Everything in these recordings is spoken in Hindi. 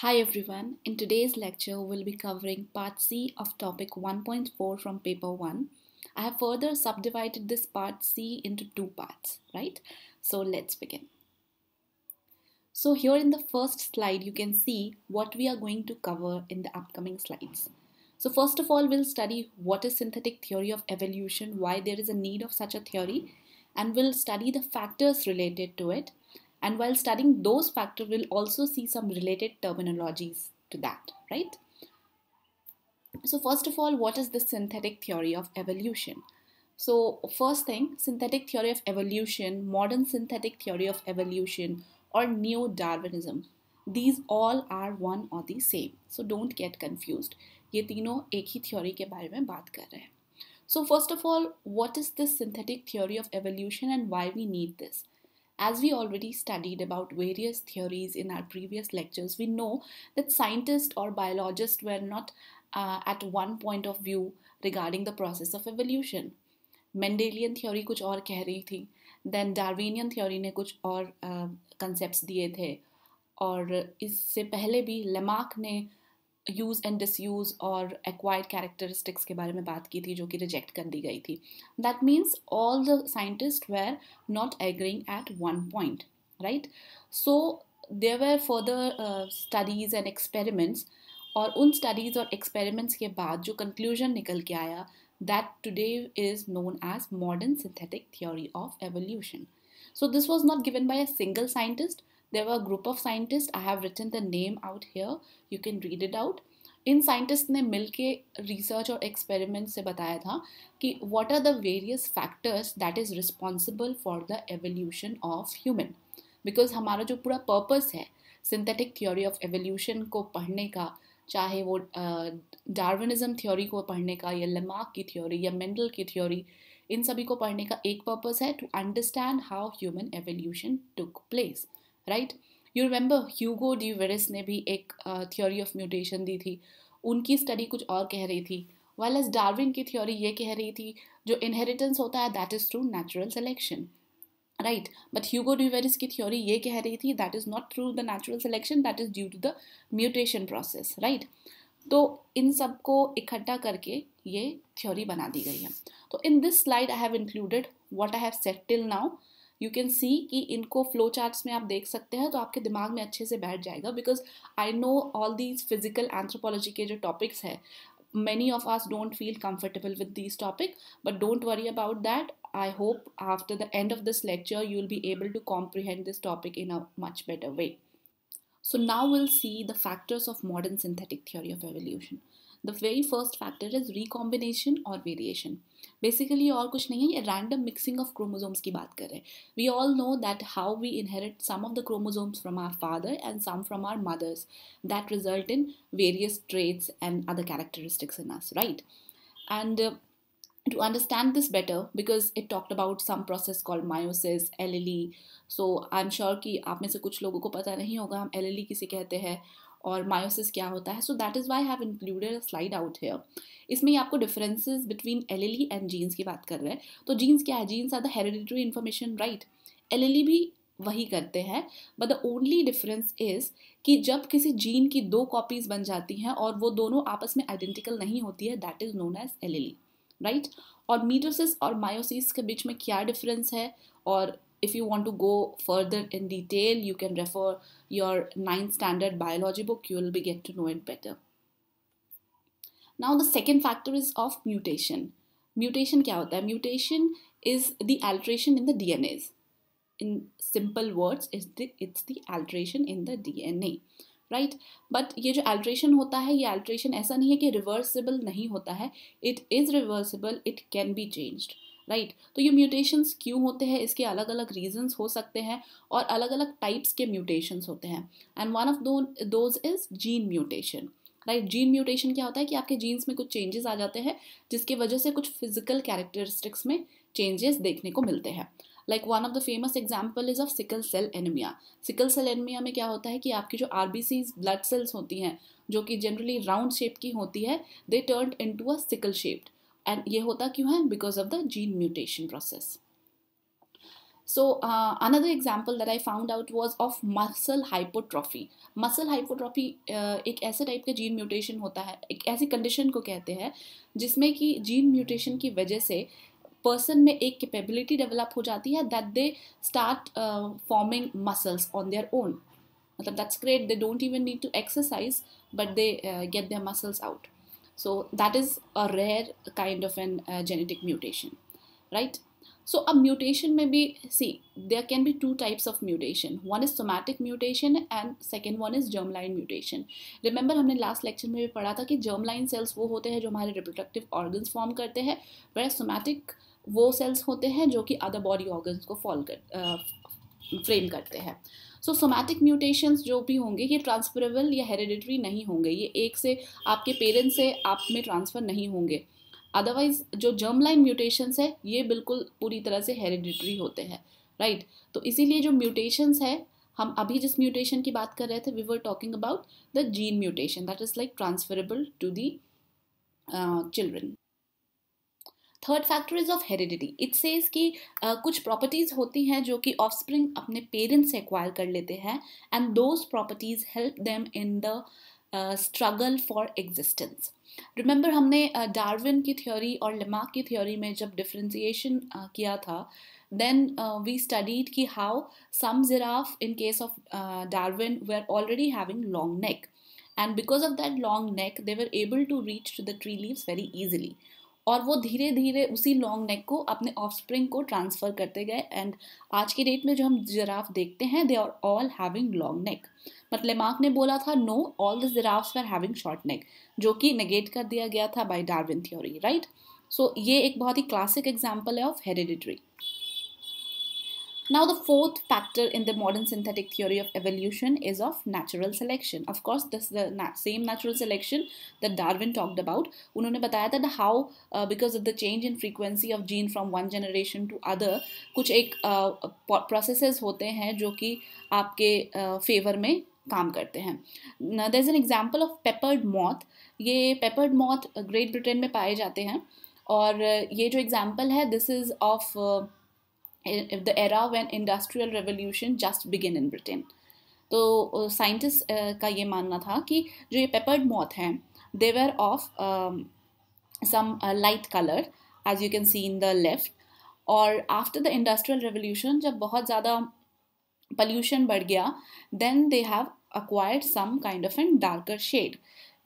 Hi everyone, in today's lecture we'll be covering part C of topic 1.4 from paper 1. I have further subdivided this part C into two parts, right? So let's begin. So here in the first slide you can see what we are going to cover in the upcoming slides. So first of all we'll study what is synthetic theory of evolution, why there is a need of such a theory and we'll study the factors related to it and while studying those factors, we'll also see some related terminologies to that, right? So first of all, what is the synthetic theory of evolution? So first thing, synthetic theory of evolution, modern synthetic theory of evolution or neo-Darwinism. These all are one or the same. So don't get confused. ये तीनों एक ही थ्योरी के बारे में बात कर रहे हैं So first of all, what is this synthetic theory of evolution and why we need this? As we already studied about various theories in our previous lectures, we know that scientists or biologists were not uh, at one point of view regarding the process of evolution. Mendelian theory कुछ और कह रही थी देन डार्विनियन थ्योरी ने कुछ और कंसेप्ट uh, दिए थे और इससे पहले भी लेमार्क ने यूज़ एंड डिसयूज़ और एक्वायर्ड कैरेक्टरिस्टिक्स के बारे में बात की थी, जो कि रिजेक्ट कर दी गई थी। That means all the scientist were not agreeing at one point right so there were further studies and experiments और उन स्टडीज़ और एक्सपेरिमेंट्स के बाद जो कंक्लूजन निकल के आया that today is known as modern synthetic theory of evolution so, this was not given by a single scientist there were a group of scientists i have written the name out here you can read it out. इन साइंटिस्ट ने मिल के रिसर्च और एक्सपेरिमेंट से बताया था कि what are the various factors that is responsible for the evolution of human because हमारा जो पूरा पर्पस है सिंथेटिक थ्योरी ऑफ़ एवोल्यूशन को पढ़ने का चाहे वो डार्विनिज्म uh, थ्योरी को पढ़ने का या लेमार्क की थ्योरी या मेंडल की थ्योरी इन सभी को पढ़ने का एक पर्पस है to understand how human evolution took place right? You remember Hugo de Vries ने भी एक थ्योरी ऑफ़ म्यूटेशन दी थी। उनकी स्टडी कुछ और कह रही थी। वेल एज डार्विन की थ्योरी ये कह रही थी, जो इनहेरिटेंस होता है that is through natural selection right but Hugo de Vries की थ्योरी ये कह रही थी that is not through the natural selection that is due to the mutation process right तो इन सबको इकट्ठा करके ये थ्योरी बना दी गई है। तो in this slide I have included what I have set till now you can see कि इनको फ्लो चार्ट्स में आप देख सकते हैं तो आपके दिमाग में अच्छे से बैठ जाएगा because I know all these physical anthropology के जो टॉपिक्स हैं many of us don't feel comfortable with these topic but don't worry about that i hope after the end of this lecture you'll be able to comprehend this topic in a much better way so now we'll see the factors of modern synthetic theory of evolution the very first factor is recombination और वेरिएशन बेसिकली और कुछ नहीं है, ये रैंडम मिक्सिंग ऑफ़ क्रोमोजोम्स की बात कर रहे हैं। We all know that how we inherit some of the chromosomes from our father and some from our mothers that result in various traits and other characteristics in us right and to understand this better, because it talked about some process called meiosis LLE so I'm sure कि आप में से कुछ लोगों को पता नहीं होगा, हम LLE किसे कहते हैं और मायोसिस क्या होता है? So that is why have included a slide out here इसमें आपको differences between allele and genes की बात कर रहे हैं। तो जीन्स क्या है? Genes are the hereditary information right allele भी वही करते हैं but the only difference is कि जब किसी जीन की दो कॉपीज़ बन जाती हैं और वो दोनों आपस में आइडेंटिकल नहीं होती है that is known as allele right और मीटोसिस और मायोसिस के बीच में क्या डिफरेंस है? और if you want to go further in detail you can refer your ninth standard biology book you will be get to know it better now the second factor is of mutation mutation kya hota hai mutation is the alteration in the dnas in simple words it's the, it's the alteration in the dna right right? But ये जो अल्ट्रेशन होता है ये अल्ट्रेशन ऐसा नहीं है कि रिवर्सिबल नहीं होता है it is reversible it can be changed right? तो ये म्यूटेशंस क्यों होते हैं? इसके अलग अलग रीजंस हो सकते हैं और अलग अलग टाइप्स के म्यूटेशंस होते हैं। And one of those those is gene mutation right gene mutation क्या होता है कि आपके जीन्स में कुछ चेंजेस आ जाते हैं, जिसकी वजह से कुछ फ़िज़िकल कैरेक्टरिस्टिक्स में चेंजेस देखने को मिलते हैं। Like one of the famous example is of sickle cell anaemia sickle cell anaemia में क्या होता है कि आपकी जो आर ब्लड सेल्स होती हैं, जो कि जनरली राउंड शेप की होती है they turn into a sickle shaped and ये होता क्यों है? Because of the gene mutation process another example that I found out was of muscle hypertrophy. Muscle hypertrophy uh, एक ऐसे टाइप का जीन म्यूटेशन होता है एक ऐसी कंडीशन को कहते हैं जिसमें कि जीन म्यूटेशन की वजह से पर्सन में एक कैपेबिलिटी डेवलप हो जाती है that they start forming muscles on their own मतलब that's great they don't even need to exercise but they get their muscles out so that is a rare kind of an uh, genetic mutation right so a mutation may be see there can be two types of mutation one is somatic mutation and second one is germline mutation remember हमने last lecture में भी पढ़ा था कि germline cells वो होते हैं जो हमारे reproductive organs form करते हैं whereas somatic वो cells होते हैं जो कि other body organs को fall कर uh, frame करते हैं सो सोमैटिक म्यूटेशंस जो भी होंगे, ये ट्रांसफरेबल या हेरिडिटरी नहीं होंगे। ये एक से आपके पेरेंट्स से आप में ट्रांसफ़र नहीं होंगे। अदरवाइज़ जो जर्म लाइन म्यूटेशंस है, ये बिल्कुल पूरी तरह से हेरिडिटरी होते हैं। Right right? तो इसीलिए जो म्यूटेशंस है, हम अभी जिस म्यूटेशन की बात कर रहे थे we were talking about the gene mutation that is like transferable to the children third factor is of heredity it says कि uh, कुछ प्रॉपर्टीज़ होती हैं जो कि ऑफस्प्रिंग अपने पेरेंट्स से एक्वायर कर लेते हैं and those properties help them in the struggle for existence remember हमने डार्विन uh, की थ्योरी और लिमाक की थ्योरी में जब डिफ्रेंसिएशन uh, किया था then uh, we studied ki how some giraffe in case of uh, darwin were already having long neck and because of that long neck they were able to reach to the tree leaves very easily और वो धीरे धीरे उसी लॉन्ग नेक को अपने ऑफ़ स्प्रिंग को ट्रांसफ़र करते गए एंड आज की डेट में जो हम जिराफ देखते हैं they are all having long neck मतलब मार्क ने बोला था no all the giraffes are having short neck जो कि नेगेट कर दिया गया था by Darwin theory right so ये एक बहुत ही क्लासिक एग्ज़ाम्पल है of hereditary Now, the fourth factor in the modern synthetic theory of evolution is of natural selection. Of course, this is the na same natural selection that Darwin talked about. उन्होंने बताया था how uh, because of the change in frequency of gene from one generation to other कुछ एक uh, processes होते हैं जो कि आपके uh, favor में काम करते हैं there is an example of peppered moth ये पेपर्ड मॉथ ग्रेट ब्रिटेन में पाए जाते हैं और ये जो एग्ज़ाम्पल है this is of the era when industrial revolution just begin in Britain. तो साइंटिस्ट का ये मानना था कि जो ये पेपर्ड मॉथ हैं they were of some light colour as you can see in the left और आफ्टर द इंडस्ट्रियल रेवोल्यूशन जब बहुत ज़्यादा पल्यूशन बढ़ गया then they have acquired some kind of an darker shade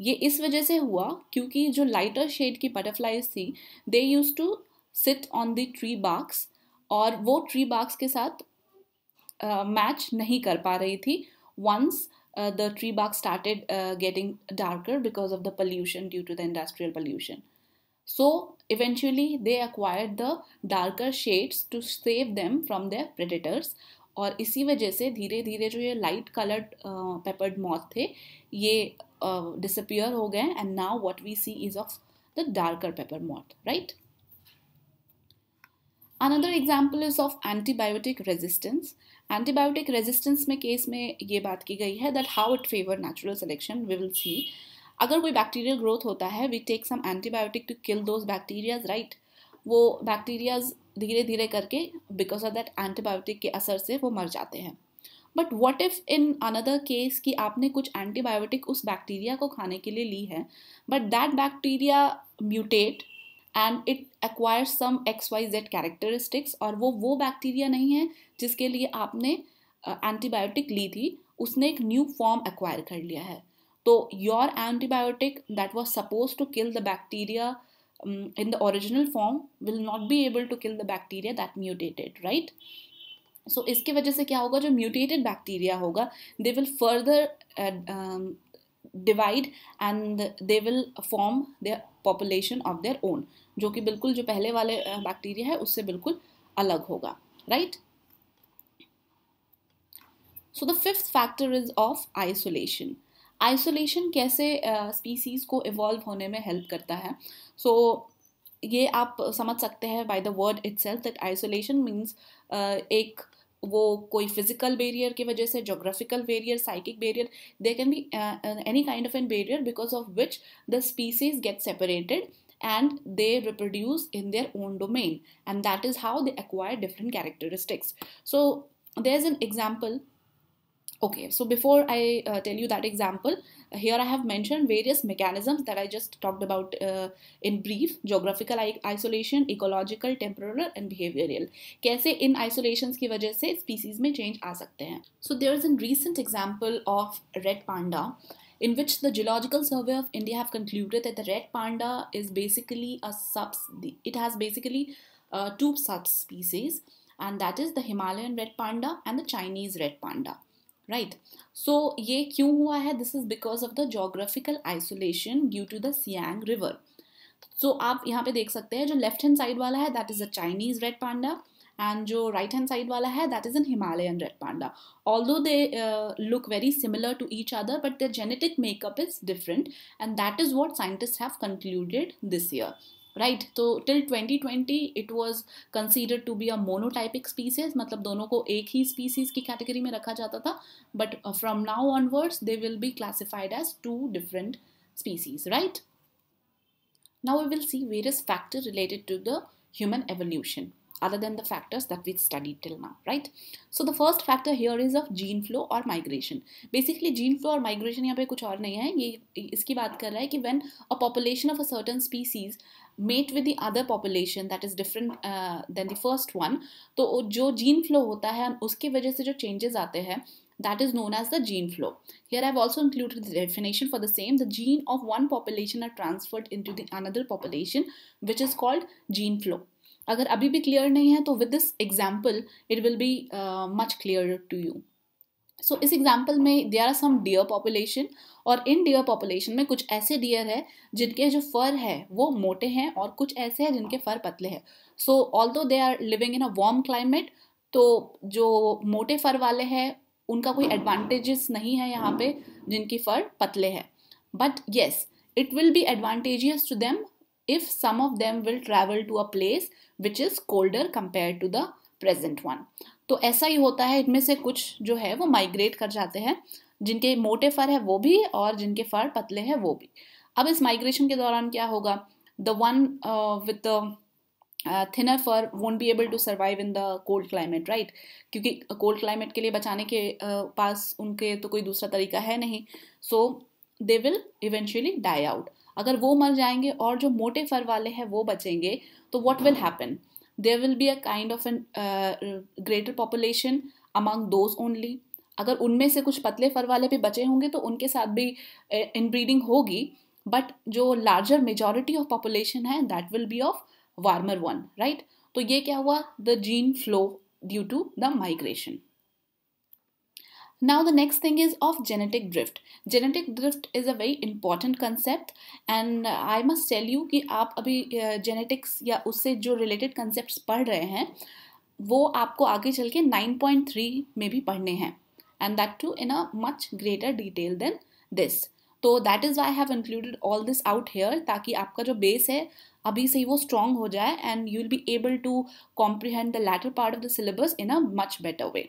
ये इस वजह से हुआ क्योंकि जो लाइटर शेड की बटरफ्लाइज थी they use to sit on the tree barks और वो ट्री बार्क्स के साथ मैच uh, नहीं कर पा रही थी। Once the tree bark started getting darker because of the pollution due to the industrial pollution so eventually they acquired the darker shades to save them from their predators और इसी वजह से धीरे धीरे जो ये लाइट कलर्ड पेपर्ड मॉथ थे ये डिसअपियर uh, हो गए and now what we see is of the darker pepper moth right another example is of antibiotic resistance antibiotic resistance में केस में ये बात की गई है that how it favour natural selection we will see अगर कोई बैक्टीरियल ग्रोथ होता है we take some antibiotic to kill those bacterias right वो बैक्टीरियाज धीरे धीरे करके बिकॉज़ ऑफ़ दैट एंटीबायोटिक के असर से वो मर जाते हैं. But what if in another case कि आपने कुछ एंटीबायोटिक उस बैक्टीरिया को खाने के लिए ली है but that bacteria mutate and it acquire some X Y Z characteristics और वो वो बैक्टीरिया नहीं है जिसके लिए आपने एंटीबायोटिक ली थी, उसने एक न्यू फॉर्म एक्वायर कर लिया है। तो your antibiotic that was suppose to kill the bacteria in the original form will not be able to kill the bacteria that mutated, right? So, इसके वजह से क्या होगा? जो म्यूटेटेड बैक्टीरिया होगा they will further divide and they will form their population of their own जो कि बिल्कुल जो पहले वाले बैक्टीरिया है उससे बिल्कुल अलग होगा right so the fifth factor is of isolation isolation कैसे स्पीसीज uh, को इवॉल्व होने में हेल्प करता है? सो so, ये आप समझ सकते हैं by the word itself that isolation means एक वो कोई फ़िज़िकल बेरियर की वजह से geographical barrier psychic barrier they can be any kind of an barrier because of which the species get separated and they reproduce in their own domain and that is how they acquire different characteristics so there is an example okay so before i uh, tell you that example here I have mentioned various mechanisms that I just talked about uh, in brief geographical isolation ecological temporal and behavioral कैसे इन isolations की वजह से species में change आ सकते हैं so there is a recent example of red panda in which the geological survey of india have concluded that the red panda is basically a sub it has basically uh, two subspecies and that is the himalayan red panda and the chinese red panda right सो ये क्यों हुआ है? This is because of the geographical isolation due to the Siang river so आप यहाँ पे देख सकते हैं, जो लेफ़्ट हैंड साइड वाला है that is a Chinese red panda and जो राइट हैंड साइड वाला है that is an Himalayan red panda although they look very similar to each other but their genetic makeup is different and that is what scientist have concluded this year right तो till 2020 it was considered to be a monotypic species मतलब दोनों को एक ही स्पीसीज की कैटेगरी में रखा जाता था but from now onwards they will be classified as two different species right now we will see various factors related to the human evolution other than the factors that we studied till now right so the first factor here is of gene flow or migration basically gene flow or migration यहाँ पे कुछ और नहीं है ये इसकी बात कर रहा है कि when a population of a certain species mate with the other population that is different than the first one तो जो जीन फ्लो होता है, उसकी वजह से जो चेंजेस आते हैं that is known as the gene flow here I've also include the definition for the same the gene of one population are transferred into the another population which is called gene flow अगर अभी भी क्लियर नहीं है तो with this example it will be much clear to you so इस एग्ज़ाम्पल में they are some deer population और इन डियर पॉपुलेशन में कुछ ऐसे डियर है, जिनके जो फर है, वो मोटे हैं और कुछ ऐसे हैं जिनके फर पतले हैं। So although they are living in a warm climate तो जो मोटे फर वाले हैं, उनका कोई एडवांटेजेस नहीं है यहाँ पे, जिनकी फर पतले हैं। But yes it will be advantageous to them if some of them will travel to a place which is colder compare to the present one तो ऐसा ही होता है, इनमें से कुछ जो है, वो माइग्रेट कर जाते हैं। जिनके मोटे फर है वो भी और जिनके फर पतले हैं वो भी। अब इस माइग्रेशन के दौरान क्या होगा? The one with thinner fur won't be able to survive in the cold climate right क्योंकि कोल्ड क्लाइमेट के लिए बचाने के uh, पास उनके तो कोई दूसरा तरीका है नहीं। So they will eventually die out अगर वो मर जाएँगे और जो मोटे फर वाले हैं वो बचेंगे तो what will happen there will be a kind of an greater population among those only अगर उनमें से कुछ पतले फर वाले भी बचे होंगे तो उनके साथ भी इनब्रीडिंग होगी बट जो लार्जर मेजोरिटी ऑफ़ पॉपुलेशन है that will be of warmer one right तो ये क्या हुआ? The gene flow due to the migration now the next thing is of genetic drift. Genetic drift is a very important concept and i must tell you कि आप अभी genetics या उससे जो related concepts पढ़ रहे हैं, वो आपको आगे चल के 9.3 में भी पढ़ने हैं। And that too in a much greater detail than this. तो that is I have included all this out here ताकि आपका जो बेस है अभी से ही वो स्ट्रॉन्ग हो जाए and you will be able to comprehend the latter part of the syllabus in a much better way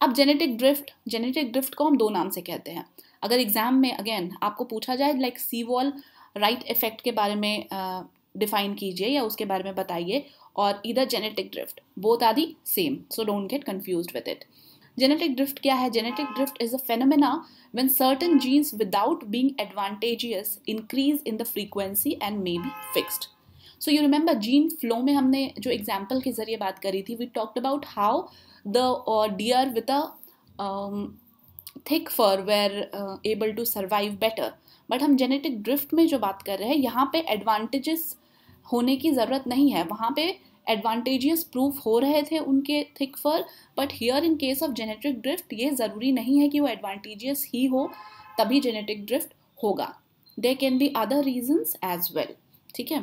अब जेनेटिक ड्रिफ्ट जेनेटिक ड्रिफ्ट को हम दो नाम से कहते हैं। अगर एग्ज़ाम में अगेन आपको पूछा जाए like Sewall Wright effect के बारे में डिफाइन uh, कीजिए या उसके बारे में बताइए और इधर genetic drift both are the same so don't get confuse with it genetic drift क्या है genetic drift is a phenomena when certain genes without being advantageous increase in the frequency and may be fixed so you remember gene flow में हमने जो एग्ज़ाम्पल के ज़रिए बात करी थी we talked about how the deer with a thick fur were able to survive better but हम जेनेटिक ड्रिफ्ट में जो बात कर रहे हैं, यहाँ पे एडवांटेजेस होने की ज़रूरत नहीं है। वहाँ पे एडवांटेजियस प्रूफ हो रहे थे उनके thick fur but here in case of genetic drift ये ज़रूरी नहीं है कि वो एडवांटेजियस ही हो, तभी जेनेटिक ड्रिफ्ट होगा। They can be other reasons as well ठीक है?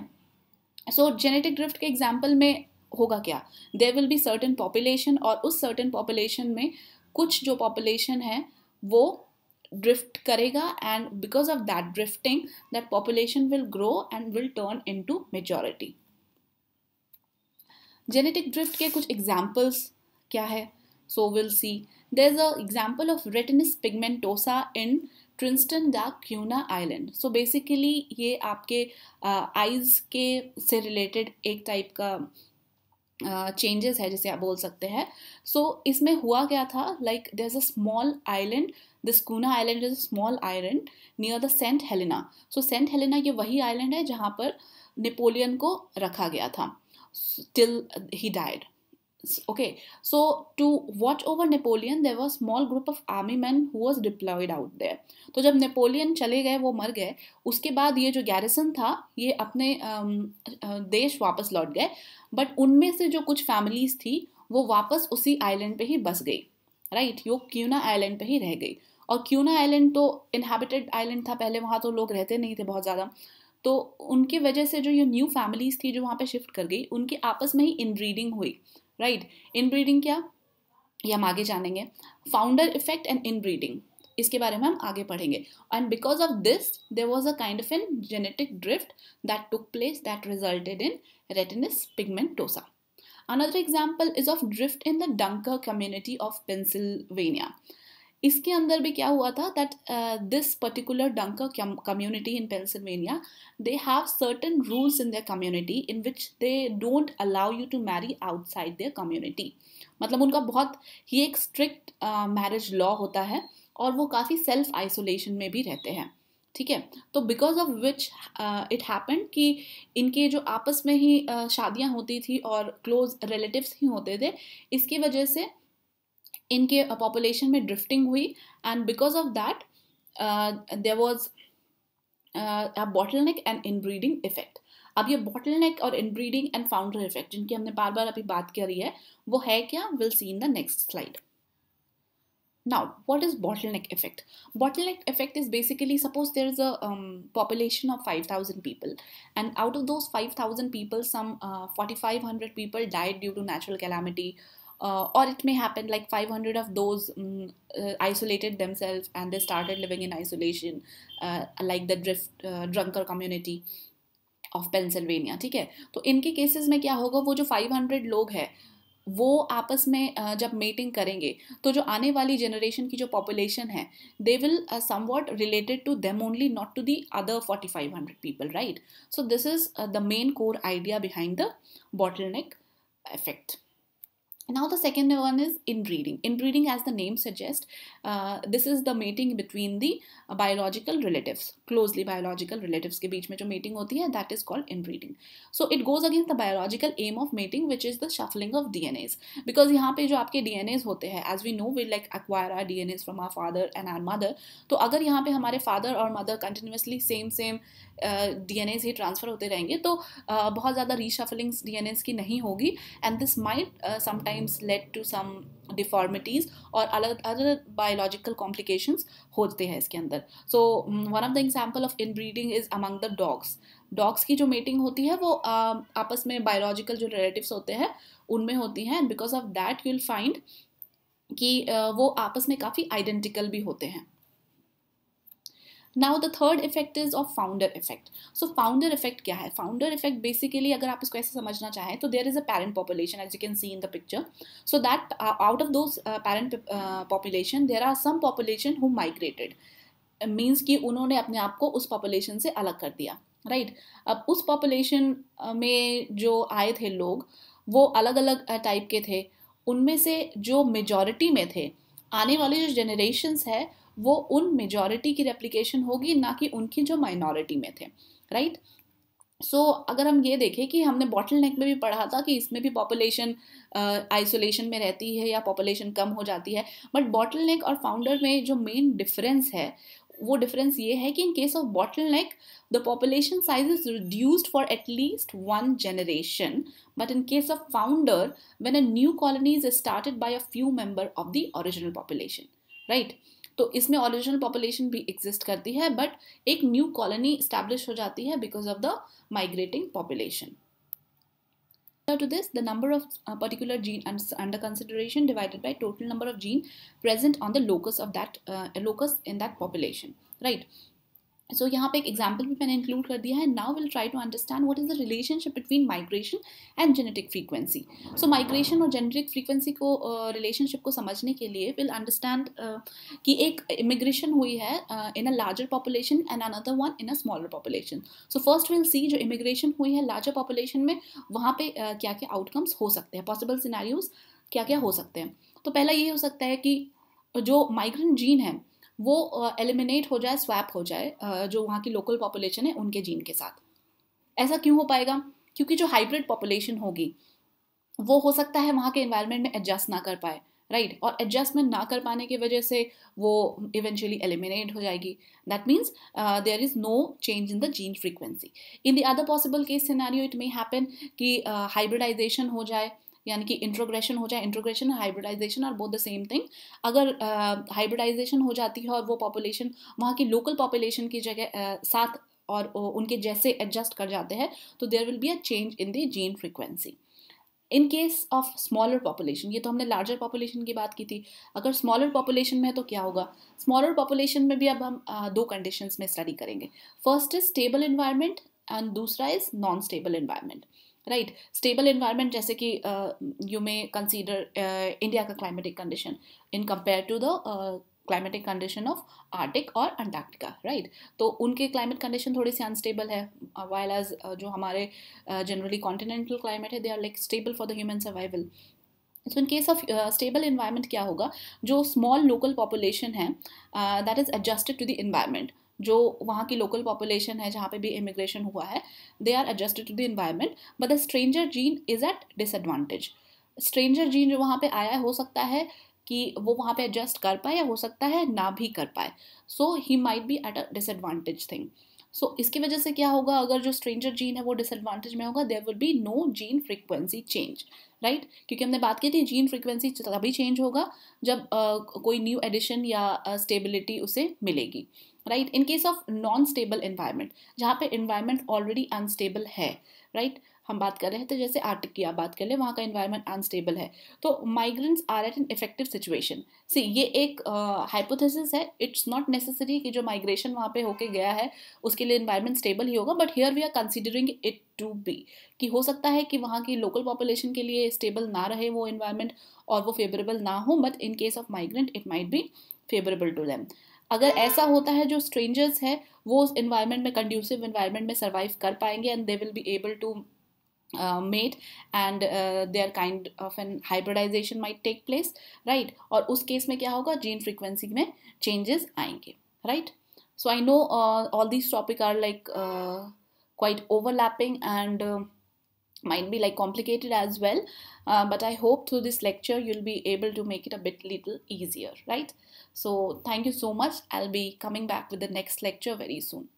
सो जेनेटिक ड्रिफ्ट के एग्ज़ाम्पल में होगा क्या? There will be certain population और उस सर्टन पॉपुलेशन में कुछ जो पॉपुलेशन है, वो ड्रिफ्ट करेगा and because of that drifting that population will grow and will turn into majority genetic drift के कुछ एग्जाम्पल्स क्या है? So will see there is a example of retinitis pigmentosa in Tristan da Cunha island so basically ये आपके आइज़ uh, के से रिलेटेड एक टाइप का चेंजेस uh, है जिसे आप बोल सकते हैं. सो so, इसमें हुआ क्या था? Like there is a small island this Cunha island is a small island near the Saint Helena so Saint Helena ये वही आइलैंड है जहाँ पर नेपोलियन को रखा गया था. Till he died okay. So, to watch over napoleon, there was small group of army men who was deployed out there. तो जब नेपोलियन चले गए, वो मर गए, उसके बाद ये जो गैरिसन था, ये अपने देश वापस लौट गए। बट उनमें से जो कुछ फैमिलीज़ थी, वो वापस उसी आइलैंड पे ही बस गई। राइट यो क्यूना आइलैंड पे ही रह गई। और क्यूना आइलैंड तो इनहेबिटेड आइलैंड था, पहले वहाँ तो लोग रहते नहीं थे बहुत ज़्यादा। तो उनकी वजह से जो ये न्यू फैमिलीज़ थी जो वहाँ पे शिफ्ट कर गई, उनकी आपस में ही इनब्रीडिंग हुई राइट इनब्रीडिंग क्या? ये हम आगे जानेंगे। फाउंडर इफ़ेक्ट एंड इनब्रीडिंग इसके बारे में हम आगे पढ़ेंगे। And because of this there was a kind of an genetic drift that took place that resulted in retinitis pigmentosa Another example is of drift in the Dunker community of Pennsylvania. इसके अंदर भी क्या हुआ था that this particular Dunker community in Pennsylvania they have certain rules in their community in which they don't allow you to marry outside their community मतलब उनका बहुत ही एक स्ट्रिक्ट मैरिज लॉ होता है और वो काफ़ी सेल्फ आइसोलेशन में भी रहते हैं। ठीक है? तो because of which it happen कि इनके जो आपस में ही uh, शादियाँ होती थी और क्लोज रिलेटिव्स ही होते थे इसकी वजह से इनके पॉपुलेशन में ड्रिफ्टिंग हुई and because of that there was bottle neck and inbreeding effect अब ये बॉटल नेक और इनब्रीडिंग एंड फाउंडर इफ़ेक्ट जिनकी हमने बार बार अभी बात करी है, वो है क्या? Will see in the next slide now what is bottle neck effect bottle neck effect is basically suppose there is a population of five thousand people and out of those five thousand people some forty five hundred people died due to natural calamity uh, or it may happen like 500 of those um, uh, isolated themselves and they started living in isolation uh, like the drift uh, drunker community of Pennsylvania ठीक है? तो इनके केसेस में क्या होगा? वो जो 500 लोग हैं वो आपस में जब मीटिंग करेंगे तो जो आने वाली जनरेशन की जो पॉपुलेशन है they will somewhat related to them only not to the other forty five hundred people right so this is the main core idea behind the bottle neck effect now the second one is inbreeding inbreeding as the name suggests uh, this is the mating between the uh, biological relatives closely biological relatives ke beech mein jo mating hoti hai that is called inbreeding so it goes against the biological aim of mating which is the shuffling of dnas because yahan pe jo aapke dnas hote hain as we know we like acquire our dnas from our father and our mother तो अगर यहाँ पे हमारे फादर और mother continuously same same D N ही ट्रांसफ़र होते रहेंगे तो uh, बहुत ज़्यादा रीशफलिंग्स डी की नहीं होगी and this might sometimes lead to some deformities और अलग अदर बायोलॉजिकल कॉम्प्लिकेशंस होते हैं इसके अंदर। So one of the example of inbreeding is among the dogs dogs की जो मीटिंग होती है वो uh, आपस में बायोलॉजिकल जो रिलेटिव्स होते हैं उनमें होती हैं and because of that you will find कि uh, वो आपस में काफ़ी आइडेंटिकल भी होते हैं। Now the third effect is of founder effect so founder effect क्या है? फाउंडर इफ़ेक्ट बेसिकली अगर आप इसको ऐसे समझना चाहें तो there is a parent population as you can see in the picture so that out of those parent population there are some population who migrated means कि उन्होंने अपने आप को उस पॉपुलेशन से अलग कर दिया राइट right? अब उस पॉपुलेशन uh, में जो आए थे लोग वो अलग अलग टाइप के थे। उनमें से जो मेजॉरिटी में थे आने वाले जो जनरेशन्स है वो उन मेजॉरिटी की रेप्लीकेशन होगी ना कि उनकी जो माइनॉरिटी में थे राइट सो so, अगर हम ये देखें कि हमने बॉटल नेक में भी पढ़ा था कि इसमें भी पॉपुलेशन आइसोलेशन में रहती है या पॉपुलेशन कम हो जाती है बट बॉटल नेक और फाउंडर में जो मेन डिफरेंस है वो डिफरेंस ये है कि in case of bottle neck the population size is reduced for at least one generation but in case of founder when a new colony is started by a few member of the original population right तो इसमें ओरिजिनल पॉपुलेशन भी एग्जिस्ट करती है बट एक न्यू कॉलोनी स्टैब्लिश हो जाती है because of the migrating population to this the number of particular gene under consideration divided by total number of gene present on the locus of that locus in that population right so यहाँ पे एक एग्ज़ाम्पल भी मैंने इंक्लूड कर दिया है। Now will try to understand what is the relationship between migration and genetic frequency so migration और जेनेटिक फ्रीक्वेंसी को रिलेशनशिप uh, को समझने के लिए विल अंडरस्टैंड uh, कि एक इमिग्रेशन हुई है in a larger population and another one in a smaller population so first will see जो इमिग्रेशन हुई है लार्जर पॉपुलेशन में वहाँ पे uh, क्या क्या आउटकम्स हो सकते हैं पॉसिबल सिनारियोज क्या क्या हो सकते हैं। तो पहला ये हो सकता है कि जो माइग्रेंट जीन है वो एलिमिनेट हो जाए स्वैप हो जाए जो वहाँ की लोकल पॉपुलेशन है उनके जीन के साथ। ऐसा क्यों हो पाएगा? क्योंकि जो हाइब्रिड पॉपुलेशन होगी वो हो सकता है वहाँ के इन्वायरमेंट में एडजस्ट ना कर पाए राइट right? और एडजस्टमेंट ना कर पाने की वजह से वो इवेंचुअली एलिमिनेट हो जाएगी। That means there is no change in the gene frequency in the other possible case scenario it may happen कि हाइब्रिडाइजेशन uh, हो जाए यानी कि इंट्रोग्रेशन हो जाए इंट्रोग्रेशन हाइब्रिडाइजेशन और बोथ द सेम थिंग अगर हाइब्रिडाइजेशन uh, हो जाती है और वो पॉपुलेशन वहाँ की लोकल पॉपुलेशन की जगह uh, साथ और उनके जैसे एडजस्ट कर जाते हैं तो there will be a change in the gene frequency in case of smaller population ये तो हमने लार्जर पॉपुलेशन की बात की थी। अगर स्मॉलर पॉपुलेशन में है तो क्या होगा? स्मॉलर पॉपुलेशन में भी अब हम uh, दो कंडीशंस में स्टडी करेंगे। First is stable environment and दूसरा is non stable environment right stable environment जैसे कि यू मे कंसीडर इंडिया का climatic condition in compare to the climatic condition of Arctic और अंटार्कटिका राइट तो उनके क्लाइमेट कंडीशन थोड़ी सी अनस्टेबल है वाइल एज जो हमारे जनरली कॉन्टिनेंटल क्लाइमेट है they are like stable for the human survival so in case of stable environment क्या होगा? जो स्मॉल लोकल पॉपुलेशन है that is adjusted to the environment जो वहाँ की लोकल पॉपुलेशन है जहाँ पे भी इमिग्रेशन हुआ है they are adjusted to the environment but the stranger gene is at disadvantage stranger gene जो वहाँ पे आया है हो सकता है कि वो वहाँ पे एडजस्ट कर पाए या हो सकता है ना भी कर पाए। So he might be at a disadvantage thing so इसकी वजह से क्या होगा? अगर जो स्ट्रेंजर जीन है वो डिसएडवांटेज में होगा there will be no gene frequency change right क्योंकि हमने बात की थी जीन फ्रिक्वेंसी तभी चेंज होगा जब uh, कोई न्यू एडिशन या स्टेबिलिटी uh, उसे मिलेगी। Right in case of non stable environment जहाँ पे इन्वायरमेंट ऑलरेडी अनस्टेबल है राइट right? हम बात कर रहे थे जैसे आर्टिक की आप बात कर ले वहाँ का इन्वायरमेंट अनस्टेबल है। तो migrants are at an effective situation see ये एक हाइपोथेसिस uh, है। इट्स नॉट नेसेसरी कि जो माइग्रेशन वहाँ पे होके गया है उसके लिए इन्वायरमेंट स्टेबल ही होगा but here we are considering it to be कि हो सकता है कि वहाँ की लोकल पॉपुलेशन के लिए स्टेबल ना रहे वो इन्वायरमेंट और वो फेवरेबल ना हो but in case of migrant it might be favourable to them अगर ऐसा होता है जो स्ट्रेंजर्स है, वो उस इन्वायरमेंट में कंड्यूसिव इन्वायरमेंट में सर्वाइव कर पाएँगे and they will be able to mate and there kind of an hybridization might take place right और उस केस में क्या होगा? जीन फ्रिक्वेंसी में चेंजेस आएँगे right so I know all these topic are like quite overlapping and might be like complicated as well. Uh, but i hope through this lecture you'll be able to make it a bit little easier right? So thank you so much. I'll be coming back with the next lecture very soon